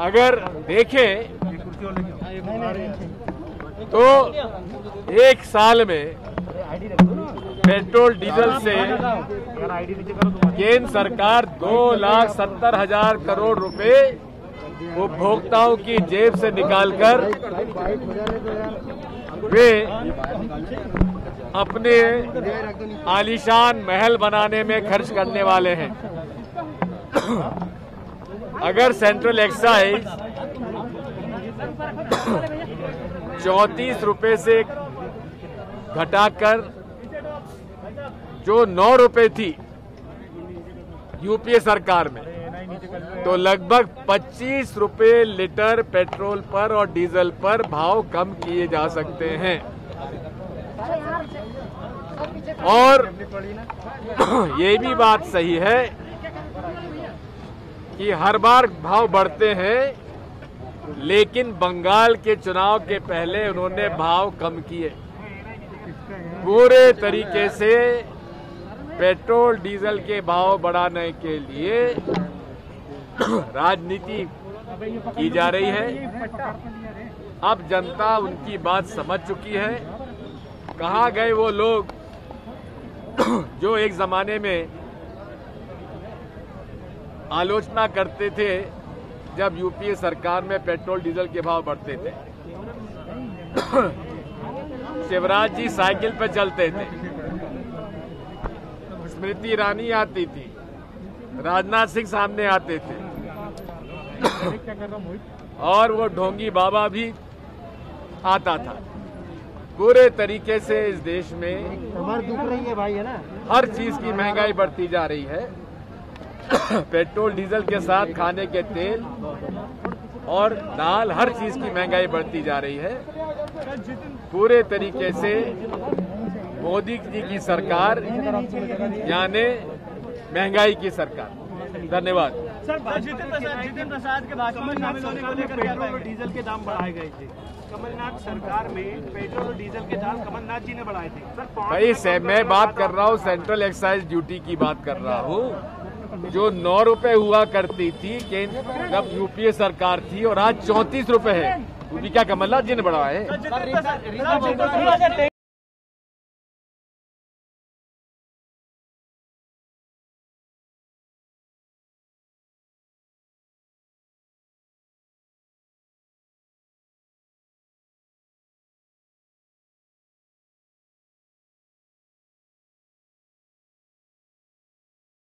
अगर देखें तो एक साल में पेट्रोल, डीजल से केंद्र सरकार दो लाख सत्तर हज़ार करोड़ रुपए उपभोक्ताओं की जेब से निकालकर वे अपने आलीशान महल बनाने में खर्च करने वाले हैं। अगर सेंट्रल एक्साइज चौंतीस रुपए से घटाकर जो नौ रुपए थी यूपीए सरकार में तो लगभग 25 रुपए लीटर पेट्रोल पर और डीजल पर भाव कम किए जा सकते हैं। और ये भी बात सही है कि हर बार भाव बढ़ते हैं, लेकिन बंगाल के चुनाव के पहले उन्होंने भाव कम किए। पूरे तरीके से पेट्रोल, डीजल के भाव बढ़ाने के लिए राजनीति की जा रही है। अब जनता उनकी बात समझ चुकी है। कहा गए वो लोग जो एक जमाने में आलोचना करते थे जब यूपीए सरकार में पेट्रोल डीजल के भाव बढ़ते थे। शिवराज जी साइकिल पर चलते थे। स्मृति ईरानी आती थी। राजनाथ सिंह सामने आते थे। और वो ढोंगी बाबा भी आता था। पूरे तरीके से इस देश में हमारे दुख रही है भाई है ना? हर चीज़ की महँगाई बढ़ती जा रही है। पेट्रोल डीजल के साथ खाने के तेल और दाल हर चीज़ की महँगाई बढ़ती जा रही है। पूरे तरीके से मोदी जी की सरकार यानी महँगाई की सरकार। धन्यवाद। सर जितेंद्र प्रसाद जितेंद्र प्रसाद के भाषण में शामिल होने को लेकर पेट्रोल और डीजल के दाम बढ़ाए गए थे। कमलनाथ सरकार में पेट्रोल और डीजल के दाम कमलनाथ जी ने बढ़ाए थे। सर भाई मैं बात कर रहा हूँ सेंट्रल एक्साइज ड्यूटी की बात कर रहा हूँ। जो नौ रुपए हुआ करती थी केंद्र जब यूपीए सरकार थी और आज चौंतीस रुपए है यूपी क्या कमलनाथ जी ने बढ़ाया है